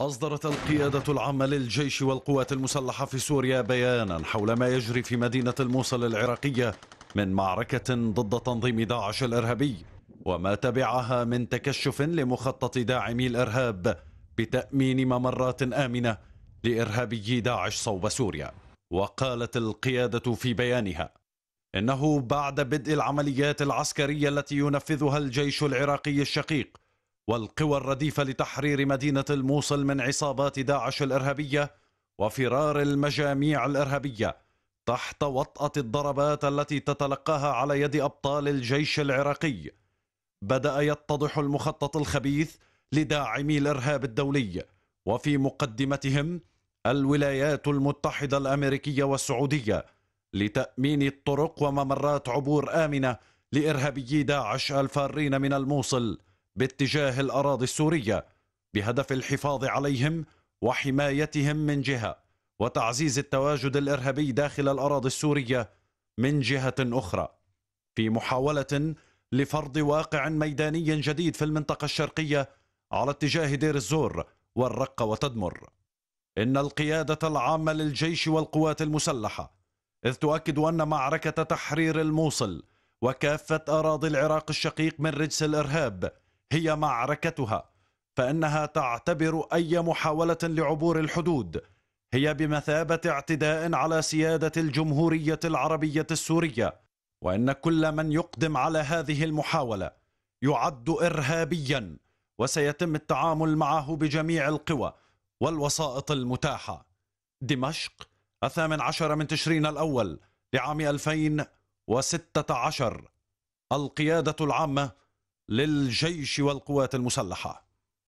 أصدرت القيادة العامة للجيش والقوات المسلحة في سوريا بيانا حول ما يجري في مدينة الموصل العراقية من معركة ضد تنظيم داعش الإرهابي وما تبعها من تكشف لمخطط داعمي الإرهاب بتأمين ممرات آمنة لإرهابي داعش صوب سوريا. وقالت القيادة في بيانها إنه بعد بدء العمليات العسكرية التي ينفذها الجيش العراقي الشقيق والقوى الرديفة لتحرير مدينة الموصل من عصابات داعش الإرهابية وفرار المجاميع الإرهابية تحت وطأة الضربات التي تتلقاها على يد أبطال الجيش العراقي. بدأ يتضح المخطط الخبيث لداعمي الإرهاب الدولي وفي مقدمتهم الولايات المتحدة الأمريكية والسعودية لتأمين الطرق وممرات عبور آمنة لإرهابيي داعش الفارين من الموصل. باتجاه الأراضي السورية بهدف الحفاظ عليهم وحمايتهم من جهة وتعزيز التواجد الإرهابي داخل الأراضي السورية من جهة أخرى. في محاولة لفرض واقع ميداني جديد في المنطقة الشرقية على اتجاه دير الزور والرقة وتدمر. إن القيادة العامة للجيش والقوات المسلحة إذ تؤكد أن معركة تحرير الموصل وكافة أراضي العراق الشقيق من رجس الإرهاب هي معركتها فإنها تعتبر أي محاولة لعبور الحدود. هي بمثابة اعتداء على سيادة الجمهورية العربية السورية وإن كل من يقدم على هذه المحاولة يعد إرهابيا وسيتم التعامل معه بجميع القوى والوسائط المتاحة. دمشق الثامن عشر من تشرين الأول لعام 2016 القيادة العامة للجيش والقوات المسلحة.